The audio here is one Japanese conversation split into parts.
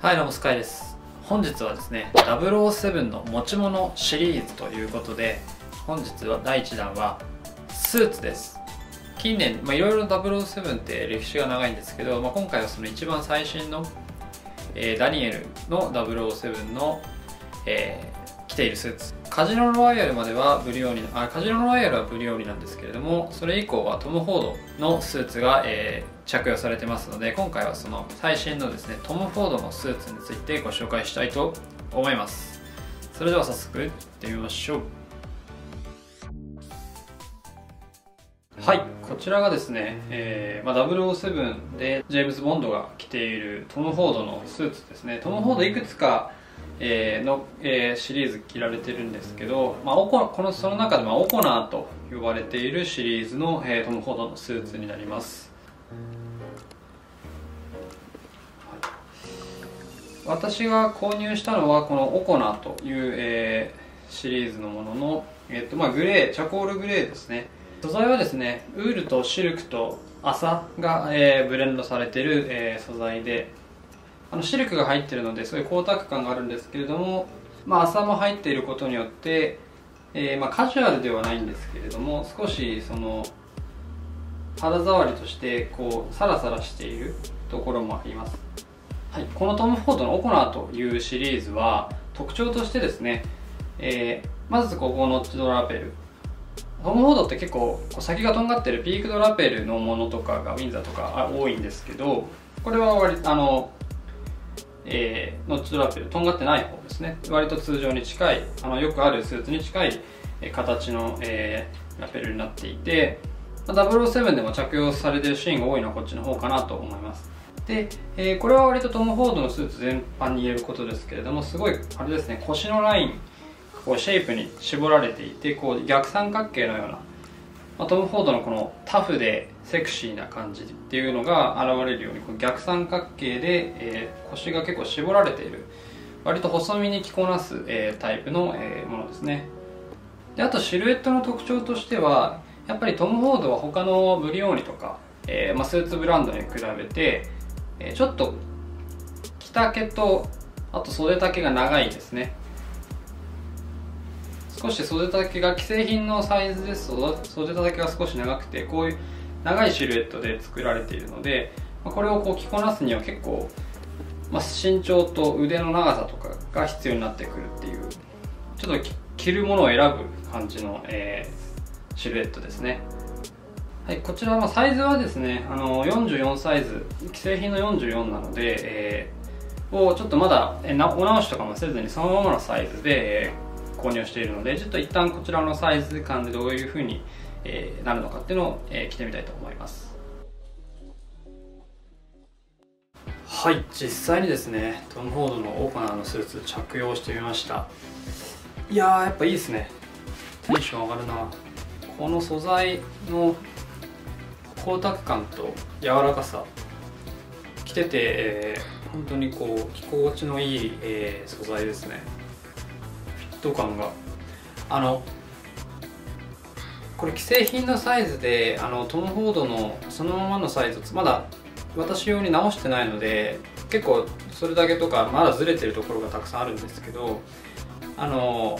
はいどうもスカイです。本日はですね007の持ち物シリーズということで本日は第1弾はスーツです。近年いろいろ007って歴史が長いんですけど、まあ、今回はその一番最新の、えー、ダニエルの007の、えー、着ているスーツ。カジノロワイヤルまではブリオーニあカジノロワイヤルはブリオーニなんですけれどもそれ以降はトム・フォードのスーツが、えー、着用されてますので今回はその最新のですねトム・フォードのスーツについてご紹介したいと思います。それでは早速いってみましょう。はいこちらがですね、えーまあ、007でジェームズ・ボンドが着ているトム・フォードのスーツですね。トム・フォードいくつかえー、の、えー、シリーズ着られてるんですけど、まあ、オコこのその中でもオコナーと呼ばれているシリーズの、えー、トム・フォードのスーツになります。私が購入したのはこのオコナという、えー、シリーズのものの、えーとまあ、グレーチャコールグレーですね。素材はですねウールとシルクと麻が、えー、ブレンドされてる、えー、素材であのシルクが入ってるのですごい光沢感があるんですけれども、まあ、麻も入っていることによって、えーまあ、カジュアルではないんですけれども少しその肌触りとしてこうサラサラしているところもあります。はい、このトム・フォードのオコナーというシリーズは特徴としてですね、えー、まずここのドラペル。トム・フォードって結構先がとんがってるピークドラペルのものとかがウィンザーとか多いんですけどこれは割あの、えー、ノッチドラペルとんがってない方ですね。割と通常に近いあのよくあるスーツに近い形の、えー、ラペルになっていて007でも着用されてるシーンが多いのはこっちの方かなと思います。で、えー、これは割とトム・フォードのスーツ全般に言えることですけれどもすごいあれですね腰のラインこうシェイプに絞られていてこう逆三角形のような、まあ、トム・フォードのこのタフでセクシーな感じっていうのが現れるようにこの逆三角形で、えー、腰が結構絞られている割と細身に着こなす、えー、タイプの、え、ものですね。であとシルエットの特徴としてはやっぱりトム・フォードは他のブリオーニとか、えまあ、スーツブランドに比べてえちょっと着丈とあと袖丈が長いですね。少し袖丈が既製品のサイズです。と袖丈が少し長くてこういう長いシルエットで作られているのでこれをこう着こなすには結構、まあ、身長と腕の長さとかが必要になってくるっていうちょっと着るものを選ぶ感じの、えー、シルエットですね。はい、こちらはサイズはですねあの44サイズ既製品の44なので、えー、をちょっとまだお直しとかもせずにそのままのサイズで、え、購入しているのでちょっと一旦こちらのサイズ感でどういうふうに、え、なるのかっていうのを、え、着てみたいと思います。はい実際にですねトム・フォードのオーカナーのスーツ着用してみました。いやーやっぱいいですね。テンション上がるな。この素材の光沢感と柔らかさ。着てて、えー、本当にこう着心地のいい、えー、素材ですね。フィット感が。あのこれ既製品のサイズであのトム・フォードのそのままのサイズまだ私用に直してないので結構それだけとかまだずれてるところがたくさんあるんですけどあの、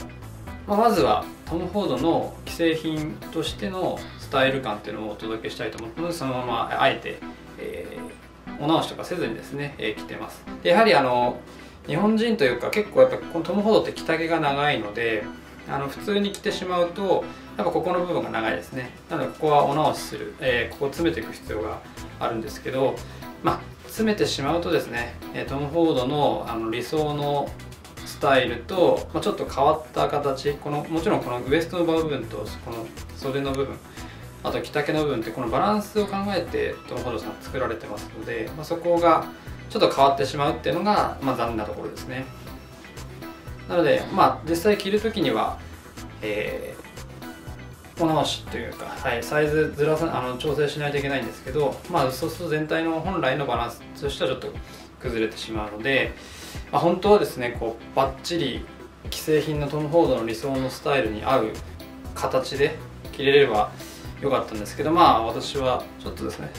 まあ、まずはトム・フォードの既製品としてのスタイル感っていうのをお届けしたいと思うのでそのままあえて、えー、お直しとかせずにですね、えー、着てます。でやはりあの日本人というか結構やっぱこのトム・フォードって着丈が長いのであの普通に着てしまうとやっぱここの部分が長いですね。なのでここはお直しする、えー、ここ詰めていく必要があるんですけどまあ詰めてしまうとですねトム・フォードのあの理想のスタイルと、まあ、ちょっと変わった形。このもちろんこのウエストの部分とこの袖の部分あと着丈の部分ってこのバランスを考えてトム・ホードさん作られてますので、まあ、そこがちょっと変わってしまうっていうのが、まあ、残念なところですね。なのでまあ実際着る時には、えー、お直しというか、はい、サイズずらさあの調整しないといけないんですけど、まあ、そうすると全体の本来のバランスとしてはちょっと崩れてしまうので、まあ、本当はですねこうバッチリ既製品のトム・フォードの理想のスタイルに合う形で着れれば良かったんですけどまあ私はちょっとですね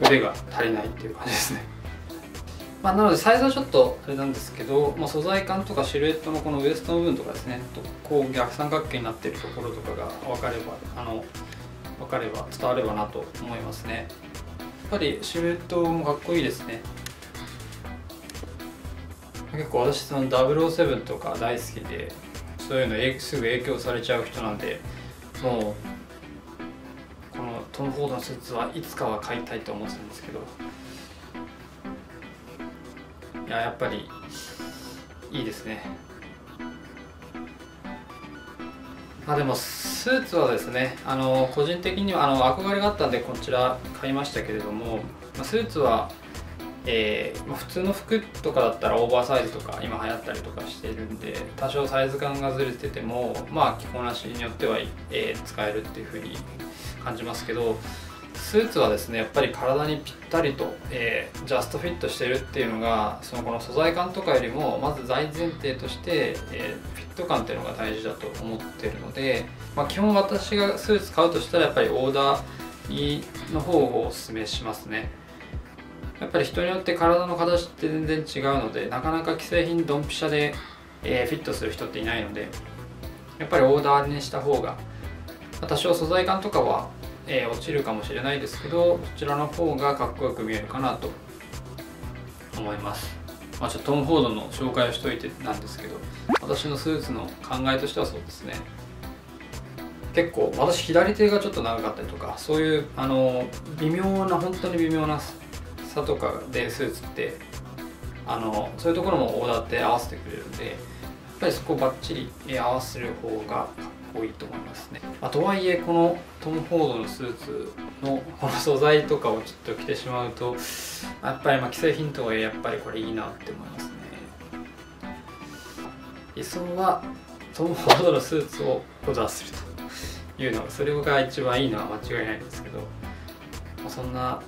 腕が足りないっていう感じですね。まあ、なのでサイズはちょっとあれなんですけど、まあ、素材感とかシルエットのこのウエストの部分とかですねこう逆三角形になっているところとかが分かればあの分かれば伝わればなと思いますね。やっぱりシルエットもかっこいいですね。結構私その007とか大好きでそういうのすぐ影響されちゃう人なんでもうトム・フォードのスーツはいつかは買いたいと思ってたんですけどいややっぱりいいですね。あでもスーツはですねあの個人的にはあの憧れがあったんでこちら買いましたけれどもスーツはえー、普通の服とかだったらオーバーサイズとか今流行ったりとかしてるんで多少サイズ感がずれててもまあ着こなしによっては、えー、使えるっていう風に感じますけどスーツはですねやっぱり体にぴったりと、えー、ジャストフィットしてるっていうのがそのこの素材感とかよりもまず大前提として、えー、フィット感っていうのが大事だと思ってるので、まあ、基本私がスーツ買うとしたらやっぱりオーダーの方をおすすめしますね。やっぱり人によって体の形って全然違うのでなかなか既製品ドンピシャで、えー、フィットする人っていないのでやっぱりオーダーにした方が多少素材感とかは、えー、落ちるかもしれないですけどそちらの方がかっこよく見えるかなと思います。まあちょっとトム・フォードの紹介をしといてなんですけど私のスーツの考えとしてはそうですね。結構私左手がちょっと長かったりとかそういうあの微妙な本当に微妙な差とかでスーツってあのそういうところもオーダーって合わせてくれるんでやっぱりそこをバッチリ合わせる方がかっこいいと思いますね、まあ、とはいえこのトム・フォードのスーツのこの素材とかをちょっと着てしまうとやっぱりまあ既製品とはいえやっぱりこれいいなって思いますね。理想はトム・フォードのスーツをオーダーするというのがそれが一番いいのは間違いないんですけど、そんな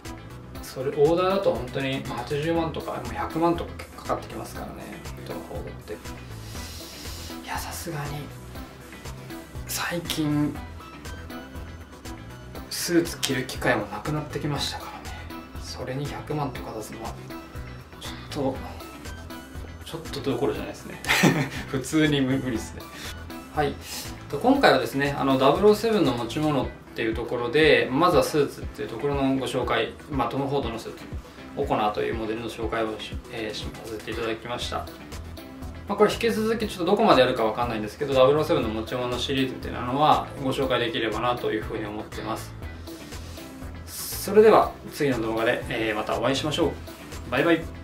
それオーダーだと本当に80万とか100万とかかかってきますからね人の方って。いやさすがに最近スーツ着る機会もなくなってきましたからね。それに100万とか出すのはちょっとちょっとどころじゃないですね。普通に無理ですね。はい。今回はですねあの007の持ち物ってっていうところでまずはスーツっていうところのご紹介、まあ、トム・フォードのスーツオコナーというモデルの紹介をし,、えー、させていただきました、まあ、これ引き続きちょっとどこまでやるかわかんないんですけど007の持ち物シリーズっていうのはご紹介できればなというふうに思ってます。それでは次の動画で、え、またお会いしましょう。バイバイ。